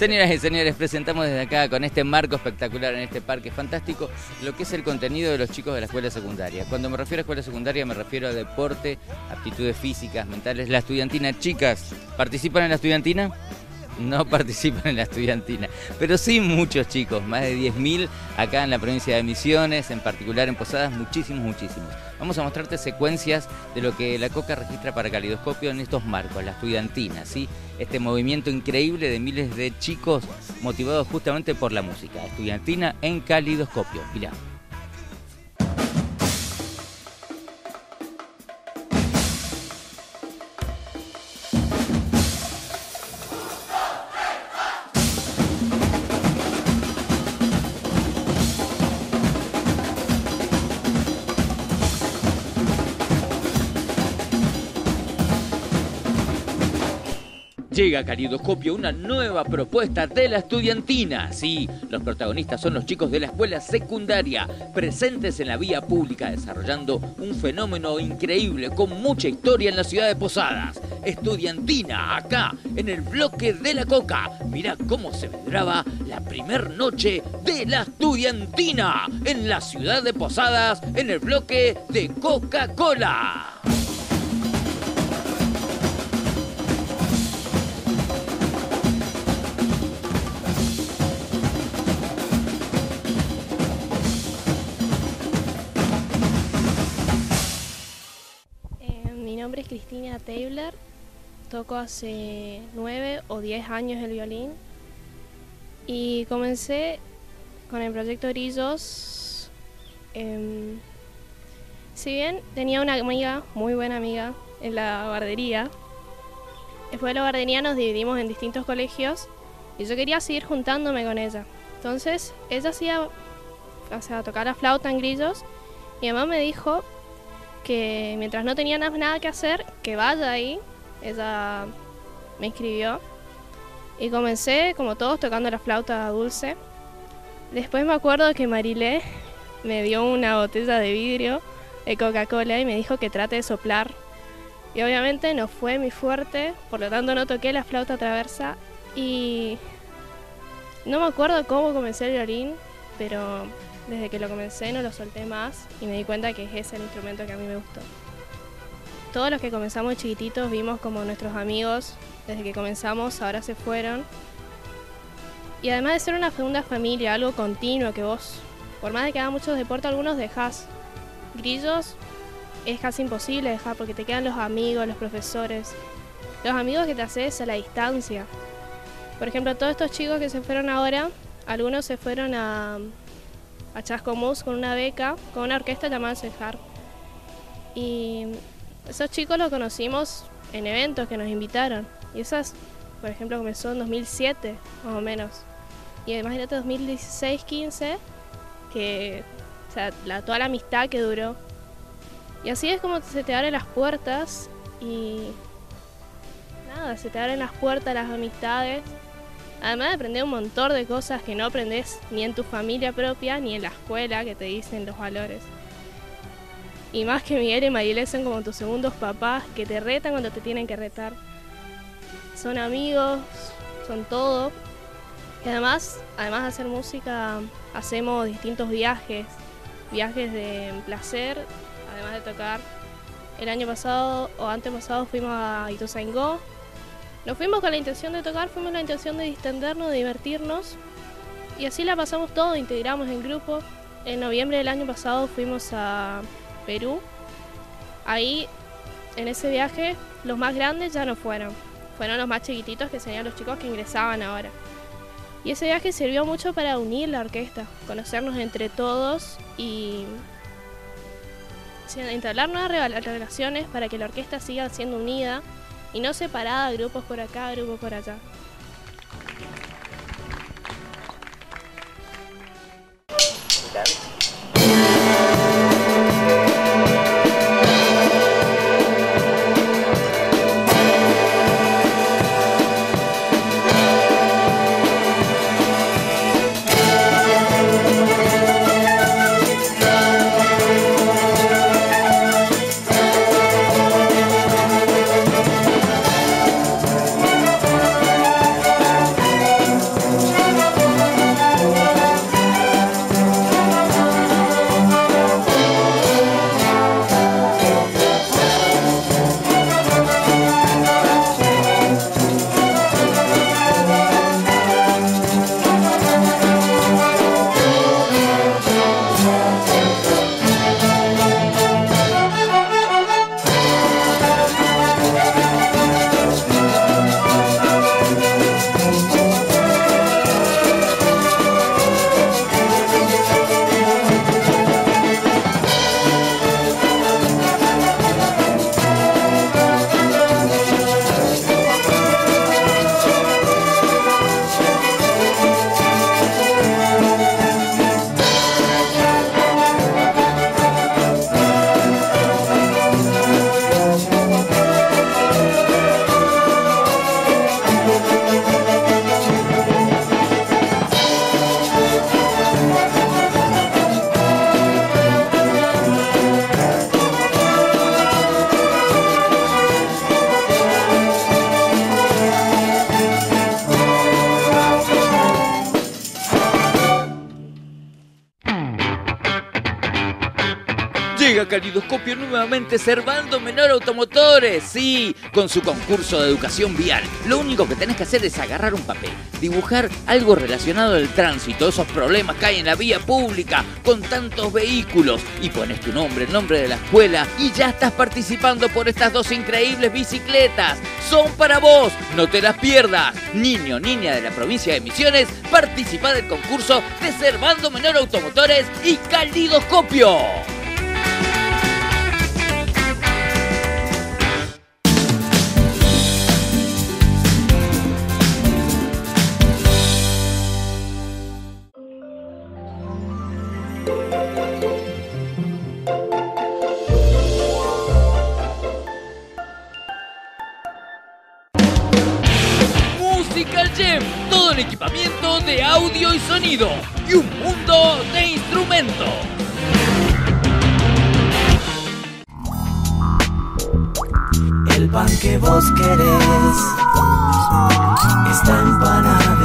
Señoras y señores, presentamos desde acá con este marco espectacular en este parque fantástico lo que es el contenido de los chicos de la escuela secundaria. Cuando me refiero a escuela secundaria me refiero a deporte, aptitudes físicas, mentales. La estudiantina, chicas, ¿participan en la estudiantina? No participan en la estudiantina, pero sí muchos chicos, más de 10.000 acá en la provincia de Misiones, en particular en Posadas, muchísimos, muchísimos. Vamos a mostrarte secuencias de lo que la Coca registra para Calidoscopio en estos marcos, la estudiantina, ¿sí? este movimiento increíble de miles de chicos motivados justamente por la música, estudiantina en Calidoscopio. Mirá. Llega a Calidoscopio una nueva propuesta de la estudiantina. Sí, los protagonistas son los chicos de la escuela secundaria, presentes en la vía pública, desarrollando un fenómeno increíble con mucha historia en la ciudad de Posadas. Estudiantina, acá, en el bloque de la Coca. Mirá cómo se vedraba la primer noche de la estudiantina en la ciudad de Posadas, en el bloque de Coca-Cola. Cristina Taylor, toco hace nueve o diez años el violín y comencé con el proyecto Grillos. Em, si bien tenía una amiga, muy buena amiga, en la guardería, después de la guardería nos dividimos en distintos colegios y yo quería seguir juntándome con ella. Entonces ella hacía, o sea, tocar la flauta en grillos. Mi mamá me dijo que mientras no tenía nada que hacer, que vaya ahí. Ella me inscribió y comencé, como todos, tocando la flauta dulce. Después me acuerdo que Marilé me dio una botella de vidrio de Coca-Cola y me dijo que trate de soplar. Y obviamente no fue mi fuerte, por lo tanto no toqué la flauta traversa y no me acuerdo cómo comencé el violín, pero desde que lo comencé no lo solté más y me di cuenta que es el instrumento que a mí me gustó. Todos los que comenzamos chiquititos vimos como nuestros amigos, desde que comenzamos, ahora se fueron. Y además de ser una segunda familia, algo continuo que vos, por más de que hagas muchos deportes, algunos dejás. Grillos es casi imposible dejar porque te quedan los amigos, los profesores, los amigos que te haces a la distancia. Por ejemplo, todos estos chicos que se fueron ahora, algunos se fueron a, a Chascomús con una beca, con una orquesta llamada Cejar. Y esos chicos los conocimos en eventos que nos invitaron. Y esas, por ejemplo, comenzó en 2007, más o menos. Y imagínate 2016-15, que, o sea, la, toda la amistad que duró. Y así es como se te abren las puertas y nada, se te abren las puertas las amistades Además de aprender un montón de cosas que no aprendes ni en tu familia propia ni en la escuela que te dicen los valores. Y más que Miguel y Marilé son como tus segundos papás que te retan cuando te tienen que retar. Son amigos, son todo. Y además, además de hacer música, hacemos distintos viajes. Viajes de placer, además de tocar. El año pasado o antes pasado fuimos a Ituzaingó, nos fuimos con la intención de tocar, fuimos con la intención de distendernos, de divertirnos. Y así la pasamos todo, integramos el grupo. En noviembre del año pasado fuimos a Perú. Ahí, en ese viaje, los más grandes ya no fueron. Fueron los más chiquititos, que serían los chicos que ingresaban ahora. Y ese viaje sirvió mucho para unir la orquesta, conocernos entre todos y entablar nuevas relaciones para que la orquesta siga siendo unida y no separada, grupos por acá, grupos por allá. Llega Calidoscopio nuevamente Servando Menor Automotores, sí, con su concurso de educación vial. Lo único que tenés que hacer es agarrar un papel, dibujar algo relacionado al tránsito, esos problemas que hay en la vía pública con tantos vehículos y pones tu nombre, el nombre de la escuela y ya estás participando por estas dos increíbles bicicletas. Son para vos, no te las pierdas. Niño, niña de la provincia de Misiones, participa del concurso de Servando Menor Automotores y Calidoscopio. El equipamiento de audio y sonido y un mundo de instrumentos. El pan que vos querés está en panadería